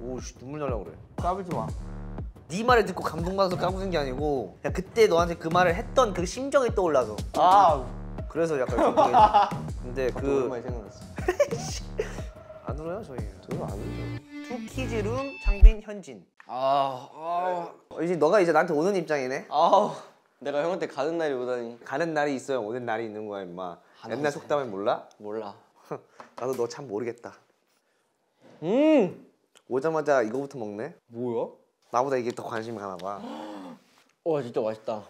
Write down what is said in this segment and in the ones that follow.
오 씨 눈물 날라 그래. 까불지 마. 네 말을 듣고 감동받아서 까부는 게 아니고 그냥 그때 너한테 그 말을 했던 그 심정이 떠올라서 아, 그래서 약간 좀 근데 그 오랜만에 생각났어. 안 울어요 저희. 저거 안 울죠. 투키즈룸 창빈 현진. 아, 아, 어, 이제 너가 이제 나한테 오는 입장이네. 아. 내가 형한테 가는 날이 오다니 가는 날이 있어야 오는 날이 있는 거야 임마. 하나 옛날. 속담을 몰라? 몰라. 나도 너 참 모르겠다. 음, 오자마자 이거부터 먹네. 뭐야? 나보다 이게 더 관심이 가나 봐. 와 진짜 맛있다.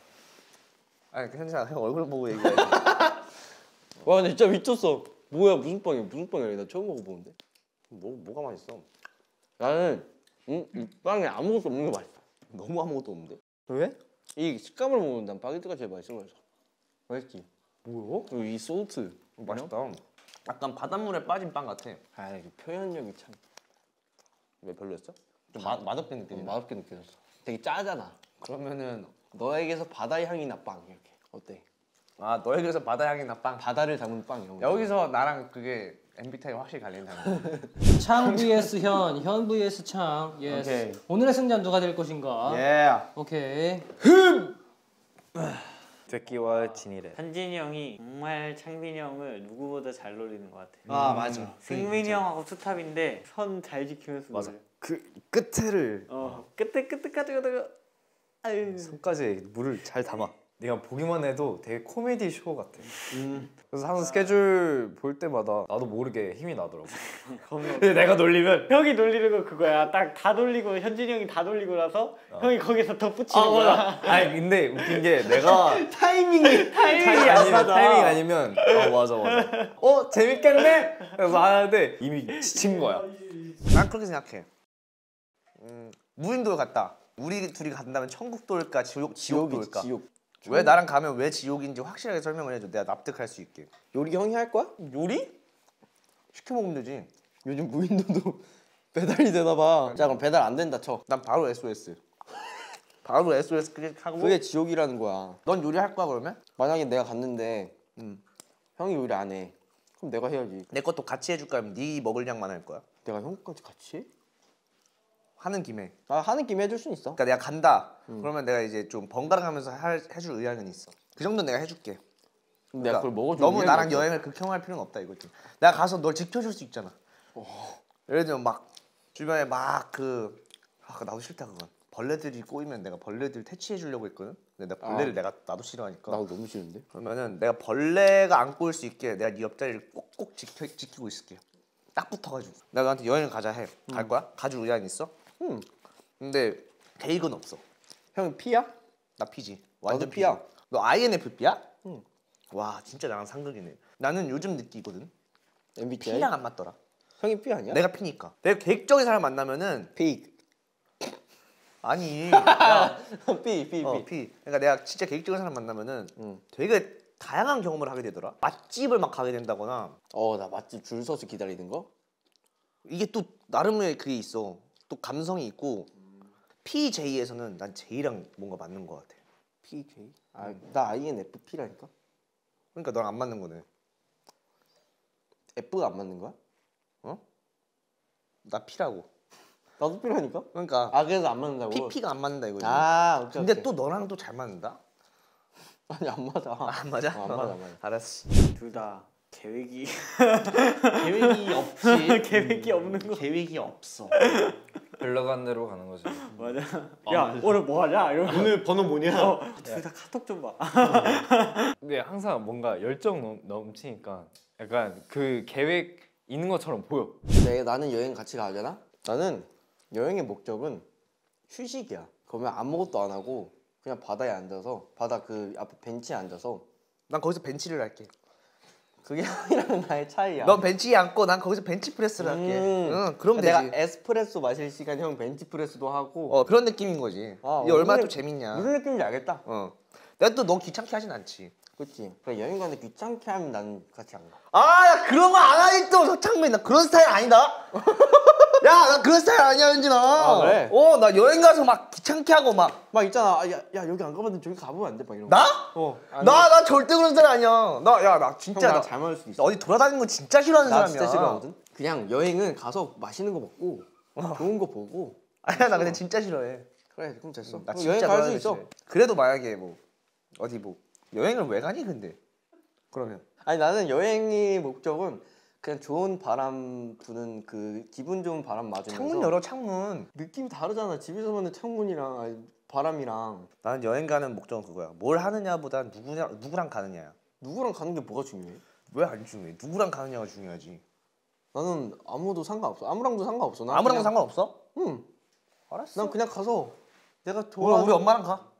아니 현진아 형 얼굴 보고 얘기해. 와 근데 진짜 미쳤어. 뭐야 무슨 빵이야? 무슨 빵이야? 나 처음 먹어보는데. 뭐 뭐가 맛있어? 나는 음, 이 빵에 아무것도 없는 게 맛있어. 너무 아무것도 없는데. 왜? 이 식감을 먹으면 난 바게트가 제일 맛있어 그래서. 맛있지? 뭐야? 그리고 이 소스. 맛있다. 약간 바닷물에 빠진 빵 같아. 아 이게 표현력이 참 왜 별로였어? 좀 맛, 맛없게 느껴지나? 맛없게 느껴졌어. 되게 짜잖아. 그러면은 너에게서 바다 향이 나빵 이렇게. 어때? 아 너에게서 바다 향이 나 빵. 바다를 담은 빵 이런 거. 여기서 나랑 그게 MBTI 확실히 갈린다는 거. 창 vs 현, 현 vs 창. Yes. 오케이. 오늘의 승자는 누가 될 것인가? 예. 오케이. 새끼와 진이래. 현진이 형이 정말 창빈이 형을 누구보다 잘 노리는 것 같아. 아 맞아. 승민이 형하고 투탑인데 선 잘 지키면서 맞아. 노려. 그 끝에를 어 끝에 끝에까지 가다가 아유 손까지 물을 잘 담아. 네가 보기만 해도 되게 코미디 쇼 같아. 음. 그래서 항상 스케줄 볼 때마다 나도 모르게 힘이 나더라고. 근데 내가 놀리면 형이 돌리는 거 그거야. 딱 다 돌리고 현진이 형이 다 돌리고 나서 형이 거기서 덧붙이는 거야. 아니 근데 웃긴 게 내가 타이밍이 타이밍이 안 아니면. 타이밍 아니면 어 맞아 맞아. 어 재밌겠네. 그래서 하는데 이미 지친 거야. 난 그렇게 생각해. 음, 무인도에 갔다. 우리 둘이 간다면 천국 돌까 지옥 지옥 지옥이지 돌까? 지옥. 왜 나랑 가면 왜 지옥인지 확실하게 설명을 해줘. 내가 납득할 수 있게. 요리 형이 할 거야? 요리? 시켜 먹으면 되지. 요즘 무인도도 배달이 되나 봐. 자 그럼 배달 안 된다 쳐. 난 바로 SOS. 바로 SOS 클릭하고. 그게 지옥이라는 거야. 넌 요리 할 거야 그러면? 만약에 내가 갔는데 음. 형이 요리 안 해. 그럼 내가 해야지. 내 것도 같이 해줄까? 하면 네 먹을 양만 할 거야. 내가 형까지 같이 해? 하는 김에. 아 하는 김에 해줄 순 있어. 그러니까 내가 간다. 그러면 내가 이제 좀 번갈아가면서 할, 해줄 의향은 있어. 그 정도는 내가 해줄게. 그럼 내가 그러니까 그걸 먹어줘. 너무 나랑 여행을 극혐할 필요는 없다 이거지. 내가 가서 널 지켜줄 수 있잖아. 예를 들면 막 주변에 막그 아, 나도 싫다 그건. 벌레들이 꼬이면 내가 벌레들 퇴치해 주려고 했거든. 근데 내가 벌레를 아. 내가 나도 싫어하니까. 나도 너무 싫은데. 그러면은 내가 벌레가 안 꼬일 수 있게 내가 네 옆자리를 꼭꼭 지켜, 지키고 있을게. 딱 붙어가지고. 내가 너한테 여행을 가자 해. 갈 거야? 가줄 의향 있어? 음. 근데 계획은 없어. 형이 피야? 나 피지. 나도 P야. 너 INFP야? 응. 와 진짜 나랑 상극이네. 나는 요즘 느끼거든. MBTI. P랑 안 맞더라. 형이 피 아니야? 내가 P니까. 내가 계획적인 사람 만나면은 페이크. 아니. 야, 피, 피, 어, 피. P. 그러니까 내가 진짜 계획적인 사람 만나면은 응. 되게 다양한 경험을 하게 되더라. 맛집을 막 가게 된다거나 어, 나 맛집 줄 서서 기다리는 거? 이게 또 나름의 그게 있어. 또 감성이 있고 PJ에서는 난 J랑 뭔가 맞는 것 같아. PJ. 아, 나 INFP라니까. 그러니까 너랑 안 맞는 거네. F가 안 맞는 거야? 나 P라고. 나도 P라니까. 그러니까 아, 그래서 안 맞는다고. PP가 안 맞는다 이거지. 아, 오케이, 근데 오케이. 또 너랑 또 잘 맞는다? 아니 안 맞아. 아, 안 맞아? 어, 안 맞아, 안 맞아. 알았어. 둘 다 계획이 계획이 없지. 계획이 없는 거. 계획이 없어. 흘러간 대로 가는 거지. 맞아. 야 오늘 뭐 하냐? 이러면 오늘 번호 뭐냐? 어, 둘다 카톡 좀 봐. 근데 항상 뭔가 열정 넘, 넘치니까 약간 그 계획 있는 것처럼 보여. 네, 나는 여행 같이 가잖아. 나는 여행의 목적은 휴식이야. 그러면 아무것도 안 하고 그냥 바다에 앉아서 바다 그 앞에 벤치에 앉아서 난 거기서 벤치를 할게. 그게 형이랑 나의 차이야. 넌 벤치에 앉고 난 거기서 벤치 프레스를 할게. 음. 응, 그럼 되지. 내가 에스프레소 마실 시간 형 벤치 프레스도 하고 어 그런 느낌인 거지. 아, 이게 얼마나 또 재밌냐. 무슨 느낌인지 알겠다. 어. 내가 또 너 귀찮게 하진 않지. 그렇지. 그래 여행 가는데 귀찮게 하면 난 같이 안 가. 아, 야, 그런 거 안 하니 또 서창빈 나 그런 스타일 아니다. 야, 나 그런 스타일 아니야, 현진아. 아, 그래? 어, 나 여행 가서 막 귀찮게 하고 막 막 있잖아. 아, 야, 야 여기 안 가봤는데 저기 가보면 안 돼? 막 이런 거. 나? 어. 아니, 나, 나 절대 그런 스타일 아니야. 나, 야, 나 진짜 형 나, 잘 맞을 수도 나 있어. 어디 돌아다니는 거 진짜 싫어하는 나 사람이야. 진짜 싫어하거든. 그냥 여행은 가서 맛있는 거 먹고 좋은 거 보고 아니야 나 근데 진짜 싫어해. 그래 그럼 됐어. 나 진짜 여행 갈수거 있어. 그래도 만약에 뭐 어디 뭐 여행을 왜 가니 근데 그러면 아니 나는 여행의 목적은 그냥 좋은 바람 부는 그 기분 좋은 바람 맞으면서 창문 열어 창문. 느낌이 다르잖아. 집에서 만든 창문이랑 아니, 바람이랑 나는 여행 가는 목적은 그거야. 뭘 하느냐보다 누구냐 누구랑 가느냐야. 누구랑 가는 게 뭐가 중요해? 왜 안 중요해? 누구랑 가느냐가 중요하지. 나는 아무도 상관없어. 아무랑도 상관없어. 난 아무랑 그냥- 상관없어? 응. 알았어. 난 그냥 가서 내가 좋아. 우리 엄마랑 가.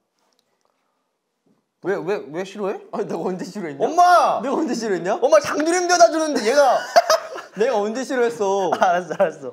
왜 왜 왜 싫어해? 아니 내가 언제 싫어했냐? 엄마! 내가 언제 싫어했냐? 엄마 장두림 데다 주는데 얘가 내가 언제 싫어했어? 알았어 알았어.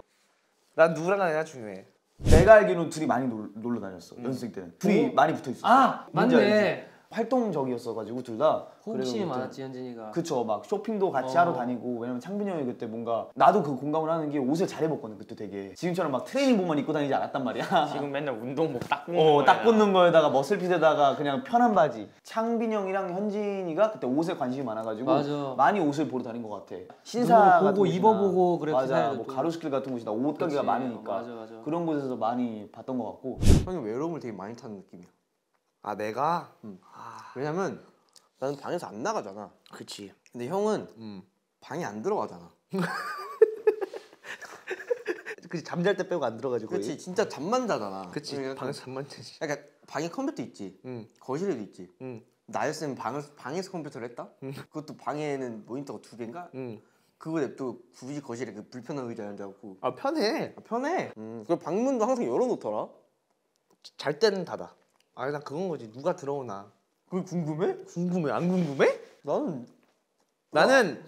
난 누구랑 가느냐 중요해. 내가 알기로는 둘이 많이 놀, 놀러 다녔어 연습생 때는 둘이 많이 붙어 있었어. 아 맞네. 활동적이었어가지고 둘 다. 호기심이 많았지 현진이가. 그쵸 막 쇼핑도 같이 어. 하러 다니고 왜냐면 창빈이 형이 그때 뭔가 나도 그 공감을 하는 게 옷을 잘 입었거든 그때 되게 지금처럼 막 트레이닝복만 입고 다니지 않았단 말이야 지금 맨날 운동복 딱 붙는 어, 거야. 딱 붙는 거에다가 머슬핏에다가 그냥 편한 바지 창빈 형이랑 현진이가 그때 옷에 관심이 많아가지고 맞아. 많이 옷을 보러 다닌 것 같아 신사 보고 곳이나, 입어보고 그래, 맞아 디자인도 뭐 또. 가로수길 같은 곳이나 옷 가게가 그치. 많으니까 맞아, 맞아. 그런 곳에서 많이 봤던 것 같고 형이 외로움을 되게 많이 타는 느낌이야. 아 내가 왜냐면 나는 방에서 안 나가잖아. 그치. 근데 형은 음. 방에 안 들어가잖아. 그치 잠잘 때 빼고 안 들어가지고. 그렇지 진짜 잠만 자잖아. 그치. 그러니까 방에서 잠만 자지. 그러니까 방에 컴퓨터 있지. 응. 거실에도 있지. 응. 나였으면 방을, 방에서 컴퓨터를 했다? 그것도 방에는 모니터가 두 개인가? 응. 그거 냅도 굳이 거실에 그 불편한 의자에 앉아갖고 아 편해. 아, 편해. 음, 그리고 방문도 항상 열어놓더라. 잘 때는 닫아. 아니 난 그건 거지. 누가 들어오나. 그게 궁금해? 궁금해. 안 궁금해? 나는 나는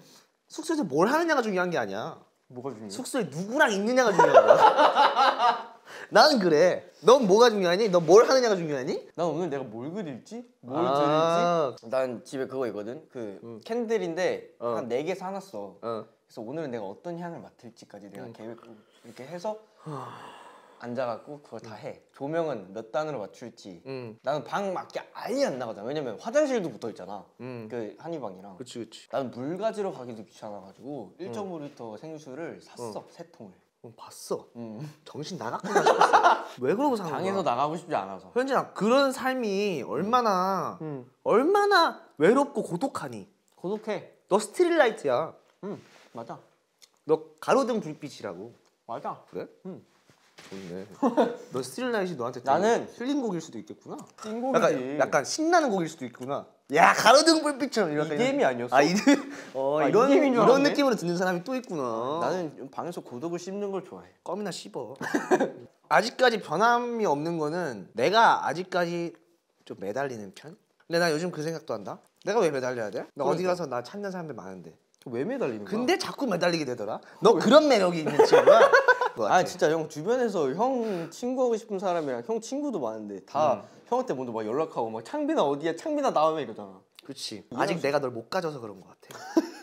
숙소에서 뭘 하느냐가 중요한 게 아니야. 뭐가 중요해? 숙소에 누구랑 있느냐가 중요한 거야. 나는 그래. 넌 뭐가 중요하니? 넌 뭘 하느냐가 중요하니? 난 오늘 내가 뭘 그릴지? 뭘 아. 그릴지? 난 집에 그거 있거든. 그 캔들인데 어. 한네개 사놨어. 어. 그래서 오늘은 내가 어떤 향을 맡을지까지 내가 계획 이렇게 해서 앉아갖고 그걸 다 해. 조명은 몇 단으로 맞출지. 응. 나는 방 밖에 아예 안 나가잖아. 왜냐면 화장실도 붙어 있잖아. 응. 그 한의방이랑. 그치 그치. 나는 물 가지러 가기도 귀찮아가지고 1.5리터 생수를 샀어 세 통을. 어, 봤어. 음. 정신 나갔구나 싶었어. 왜 그러고 사는 방에서 거야? 나가고 싶지 않아서. 현진아 그런 삶이 얼마나 음. 얼마나 외롭고 고독하니? 고독해. 너 스트릿라이트야. 응 맞아 너 가로등 불빛이라고. 맞아. 그래? 응. 좋네. 너 Streetlight이 너한테 되게 나는 힐링 곡일 수도 있겠구나. 띵곡이지. 약간 약간 신나는 곡일 수도 있구나. 야 가로등 불빛처럼 이렇게. EDM이 아니었어? 아 이게 어 아, 이런 이런 알았네. 느낌으로 듣는 사람이 또 있구나. 나는 방에서 고독을 씹는 걸 좋아해. 껌이나 씹어. 아직까지 변함이 없는 거는 내가 아직까지 좀 매달리는 편? 근데 나 요즘 그 생각도 한다. 내가 왜 매달려야 돼? 나 어디 가서 나 찾는 사람들 많은데. 왜 매달리는 거야? 근데 자꾸 매달리게 되더라. 너 그런 매력이 있는 친구야? 그거 같아. 아 진짜 형 주변에서 형 친구하고 싶은 사람이랑 형 친구도 많은데 다 음. 형한테 먼저 막 연락하고 막 창빈아 어디야 창빈아 나오면 이러잖아. 그렇지. 아직 내가 널 못 가져서 그런 것 같아.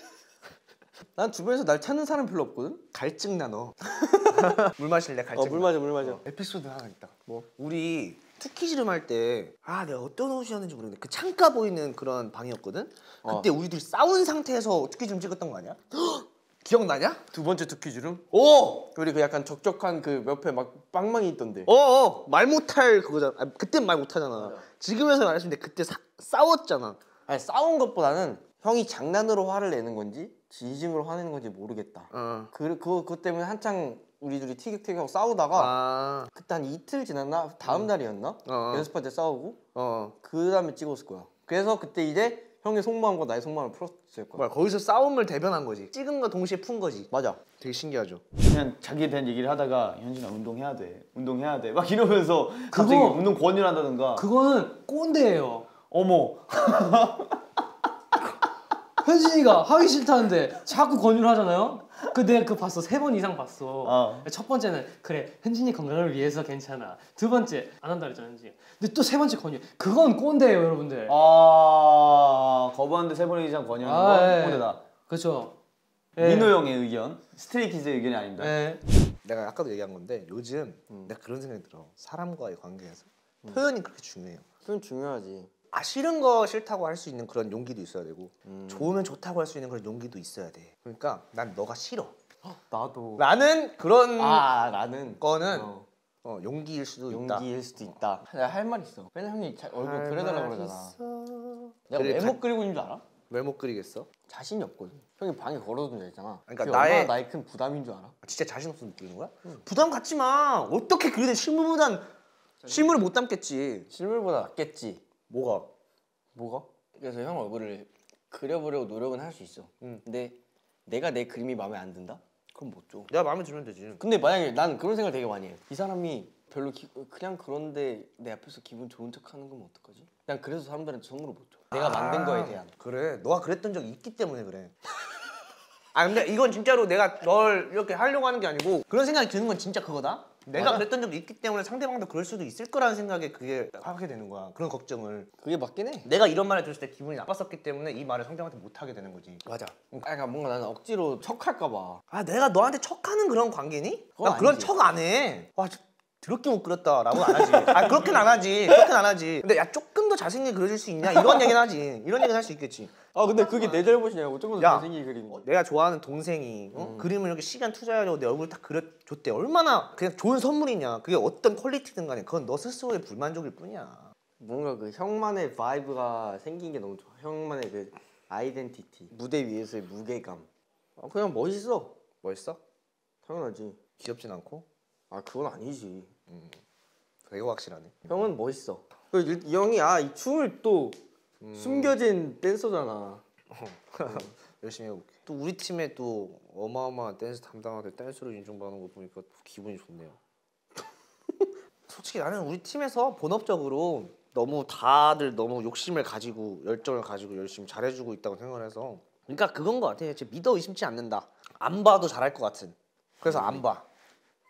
난 주변에서 날 찾는 사람 별로 없거든. 갈증 나 너. 물 마실래 갈증. 어물 나. 마셔 물 마셔. 에피소드 하나 있다. 뭐? 우리 투키즈름 할 때 아 내가 어떤 옷이었는지 모르겠는데 그 창가 보이는 그런 방이었거든. 그때 우리들이 싸운 상태에서 투키즈름 찍었던 거 아니야? 기억나냐? 두 번째 주름. 오! 우리 그 약간 적적한 그 옆에 막 빵망이 있던데. 어어 말 못할 그거잖아. 아, 그땐 말 못하잖아. 지금에서 말했으면 돼. 그때 사, 싸웠잖아. 아니 싸운 것보다는 형이 장난으로 화를 내는 건지 진심으로 화내는 건지 모르겠다. 어. 그 그거 그것 때문에 한창 우리 둘이 티격태격하고 싸우다가 아. 그때 한 이틀 지났나 다음 날이었나 어. 연습할 때 싸우고 어. 그 다음에 찍었을 거야. 그래서 그때 이제 형의 속마음과 나의 속마음을 풀었을 거야. 뭐야 거기서 싸움을 대변한 거지. 찍은 거 동시에 푼 거지. 맞아. 되게 신기하죠. 그냥 자기에 대한 얘기를 하다가 현진아 운동해야 돼 운동해야 돼 막 이러면서 갑자기 그거- 운동 권유를 한다든가 그거는 꼰대예요. 어머 현진이가 하기 싫다는데 자꾸 권유를 하잖아요. 그 내가 그 봤어 세 번 이상 봤어. 어. 첫 번째는 그래 현진이 건강을 위해서 괜찮아. 두 번째 안 한다 그랬잖아 현진이. 근데 또 세 번째 권유. 그건 꼰대예요 여러분들. 아 거부하는데 세 번 이상 권유하는 아, 건 예. 꼰대다 그렇죠. 예. 민호 형의 의견 스트레이키즈의 의견이 아닙니다 예. 내가 아까도 얘기한 건데 요즘 내가 그런 생각이 들어. 사람과의 관계에서 표현이 그렇게 중요해요. 그건 중요하지. 아 싫은 거 싫다고 할 수 있는 그런 용기도 있어야 되고 좋으면 좋다고 할 수 있는 그런 용기도 있어야 돼. 그러니까 난 너가 싫어. 나도. 나는 그런 아 나는 거는 어, 어, 용기일 수도 있다. 용기일 수도 있다. 내가 할 말 있어. 맨날 형이 자, 얼굴 할 그려달라 말 그러잖아. 있어. 내가 그래, 외모 가- 그리고 있는 줄 알아? 왜 못 그리겠어? 자신이 없거든. 형이 방에 걸어둔 적 있잖아. 그러니까 나의- 나의 큰 부담인 줄 알아? 진짜 자신 없어서 못 그리는 거야? 부담 갖지 마. 어떻게 그리든 실물보단 실물을 못 담겠지. 실물보다 낫겠지. 뭐가? 뭐가? 그래서 형 얼굴을 그려보려고 노력은 할 수 있어. 응. 근데 내가 내 그림이 마음에 안 든다? 그럼 못 줘. 내가 마음에 들면 되지. 근데 만약에 난 그런 생각 되게 많이 해. 이 사람이 별로 기, 그냥 그런데 내 앞에서 기분 좋은 척하는 건 어떡하지? 그냥 그래서 사람들한테 선물을 못 줘. 내가 만든 거에 대한. 그래. 너가 그랬던 적이 있기 때문에 그래. 아 근데 이건 진짜로 내가 널 이렇게 하려고 하는 게 아니고 그런 생각이 드는 건 진짜 그거다. 내가. 그랬던 적이 있기 때문에 상대방도 그럴 수도 있을 거라는 생각에 그게 하게 되는 거야. 그런 걱정을. 그게 맞긴 해. 내가 이런 말을 들었을 때 기분이 나빴었기 때문에 이 말을 상대방한테 못 하게 되는 거지. 맞아. 그러니까 뭔가 나는 억지로 척할까 봐. 아 내가 너한테 척하는 그런 관계니? 나 그런 아니지. 척안 해. 와 저- 더럽게 못 그렸다라고 안 하지. 아 그렇게는 안 하지. 그렇게는 안 하지. 근데 야 조금 더 잘생기게 그려줄 수 있냐 이런 얘기는 하지. 이런 얘기는 할 수 있겠지. 아 근데 그게 내 잘못이냐고 조금 더 야. 잘생기게 그리는 거. 내가 좋아하는 동생이 어? 그림을 이렇게 시간 투자하려고 내 얼굴 딱 그려줬대. 얼마나 그냥 좋은 선물이냐. 그게 어떤 quality든 간에 그건 너 스스로의 불만족일 뿐이야. 뭔가 그 형만의 vibe가 생긴 게 너무 좋아. 형만의 그 아이덴티티. 무대 위에서의 무게감. 아, 그냥 멋있어. 멋있어? 당연하지. 귀엽진 않고? 아 그건 아니지. 되게 확실하네. 형은 멋있어. 그 일- 이 형이 아 이 춤을 또 음. 숨겨진 댄서잖아. 열심히 해볼게. 또 우리 팀에 또 어마어마한 댄스 담당한테 댄스로 인정받는 거 보니까 기분이 좋네요. 솔직히 나는 우리 팀에서 본업적으로 너무 다들 너무 욕심을 가지고 열정을 가지고 열심히 잘해주고 있다고 생각을 해서 그러니까 그건 것 같아. 진짜 믿어 의심치 않는다. 안 봐도 잘할 것 같은. 그래서 안 봐.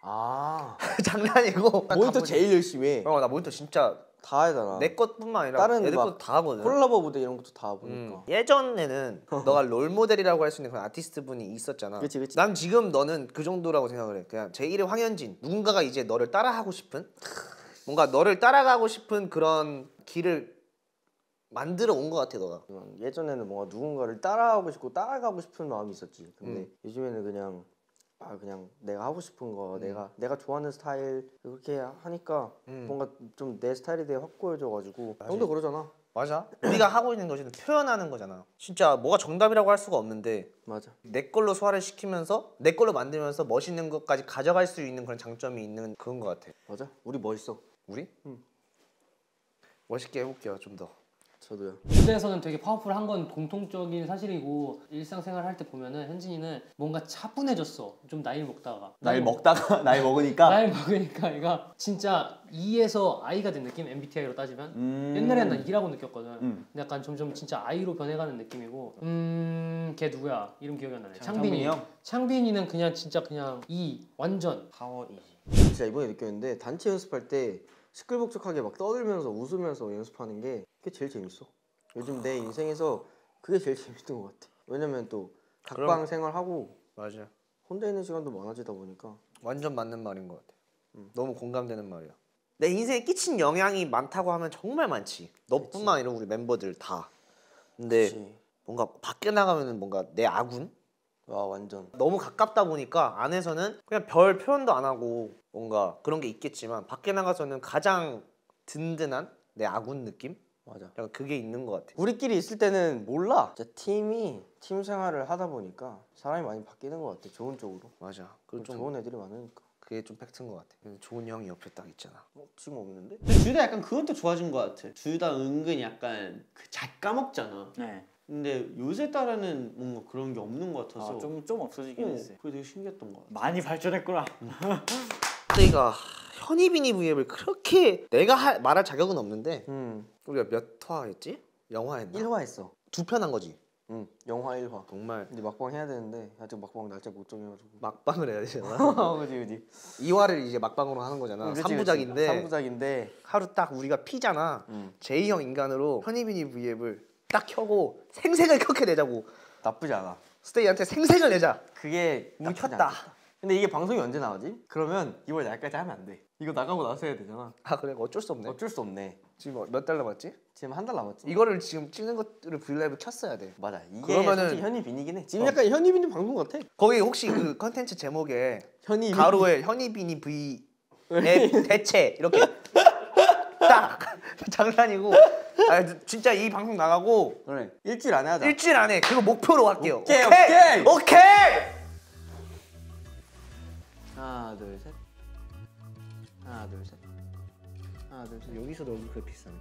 아 장난이고. 모니터 제일 열심히 해. 어나 모니터 진짜 다 하잖아. 내 것뿐만 아니라 다른 애들 막 것도 다 하거든. 콜라보 무대 이런 것도 다 음. 보니까. 예전에는 너가 롤 모델이라고 할 수 있는 그런 아티스트 분이 있었잖아. 그치, 그치. 난 지금 너는 그 정도라고 생각을 해. 그냥 제1의 황현진. 누군가가 이제 너를 따라하고 싶은 뭔가 너를 따라가고 싶은 그런 길을 만들어 온 것 같아 너가. 예전에는 뭔가 누군가를 따라하고 싶고 따라가고 싶은 마음이 있었지. 근데 음. 요즘에는 그냥 아 그냥 내가 하고 싶은 거 내가 내가 좋아하는 스타일 그렇게 하니까 음. 뭔가 좀 내 스타일에 대해 확고해져가지고 형도 그러잖아. 맞아. 우리가 하고 있는 것은 표현하는 거잖아. 진짜 뭐가 정답이라고 할 수가 없는데 맞아. 내 걸로 소화를 시키면서 내 걸로 만들면서 멋있는 것까지 가져갈 수 있는 그런 장점이 있는 그런 것 같아. 맞아. 우리 멋있어. 우리? 멋있게 해볼게요 좀 더. 저도요. 무대에서는 되게 파워풀한 건 공통적인 사실이고 일상생활 할 때 보면은 현진이는 뭔가 차분해졌어. 좀 나이 먹다가. 나이 먹다가 나이 먹으니까 나이 먹으니까 얘가 진짜 E에서 I가 된 느낌 MBTI로 따지면 음. 옛날에는 난 E라고 느꼈거든. 음. 근데 약간 점점 진짜 I로 변해가는 느낌이고 음 걔 누구야 이름 기억이 안 나네. 창빈이 창빈이. 형? 창빈이는 그냥 진짜 그냥 E 완전 파워 E지. 진짜 이번에 느꼈는데 단체 연습할 때 시끌벅적하게 막 떠들면서 웃으면서 연습하는 게 그게 제일 재밌어. 요즘 내 인생에서 그게 제일 재밌던 것 같아. 왜냐면 또 각방 그럼- 생활하고 맞아. 혼자 있는 시간도 많아지다 보니까 완전 맞는 말인 것 같아. 너무 공감되는 말이야. 내 인생에 끼친 영향이 많다고 하면 정말 많지. 너뿐만 아니라 우리 멤버들 다. 근데 그치. 뭔가 밖에 나가면은 뭔가 내 아군? 와 완전 너무 가깝다 보니까 안에서는 그냥 별 표현도 안 하고 뭔가 그런 게 있겠지만 밖에 나가서는 가장 든든한 내 아군 느낌? 맞아. 약간 그게 있는 것 같아. 우리끼리 있을 때는 몰라. 진짜 팀이 팀 생활을 하다 보니까 사람이 많이 바뀌는 것 같아. 좋은 쪽으로. 맞아. 그리고 좀 좋은 애들이 많으니까. 그게 좀 팩트인 것 같아. 좋은 형이 옆에 딱 있잖아. 뭐 지금 없는데? 근데 둘 다 약간 그것도 좋아진 것 같아. 둘 다 은근히 약간 그잘 까먹잖아. 네. 근데 요새 따라는 뭔가 그런 게 없는 것 같아서 좀좀 없어지긴 어, 했어요. 그게 되게 신기했던 것 같아. 많이 발전했구나. 내가 현이빈이 V앱을 그렇게 내가 할, 말할 자격은 없는데 음. 우리가 몇 화 했지? 영화 했나? 1화 했어. 두 편 한 거지. 응. 영화 1화. 정말 근데 막방 해야 되는데 아직 막방 날짜 못 정해가지고. 막방을 해야 되잖아. 그지 그지. 2화를 이제 막방으로 하는 거잖아. 3부작인데 3부작인데. 하루 딱 우리가 피잖아. 음. 제이형 인간으로 현이빈이 V앱을 딱 켜고 생색을 켜게 내자고 나쁘지 않아. 스테이한테 생색을 내자. 그게 문 나쁘지 켰다. 근데 이게 방송이 언제 나오지? 그러면 이번 날까지 하면 안 돼. 이거 나가고 나서 해야 되잖아. 아 그래 어쩔 수 없네. 어쩔 수 없네. 지금 몇 달 남았지? 지금 한 달 남았지. 이거를 지금 찍는 것들을 브이라이브 켰어야 돼. 맞아. 이게 그러면은- 현이빈이긴 해. 지금 약간 현이빈이 방송 같아. 거기 혹시 그 컨텐츠 제목에 현이빈. 가로에 현이빈이 V 의 대체 이렇게 딱 장난이고 아 진짜 이 방송 나가고 그래. 일주일 안에 하자. 일주일 안에 그거 목표로 할게요. 오케이, 오케이. 오케이! 하나 둘 셋. 하나 둘 셋. 하나 둘 셋. 여기서도 얼굴 그 비싸네.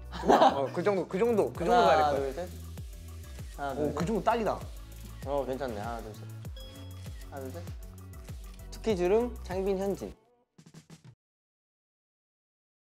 어, 그 정도 그 정도 그 정도 가야 될 하나 거야. 둘 셋. 하나 둘 오, 셋. 그 정도 딱이다. 어 괜찮네. 하나 둘 셋. 하나 둘 셋. 투키 주름 창빈 현진.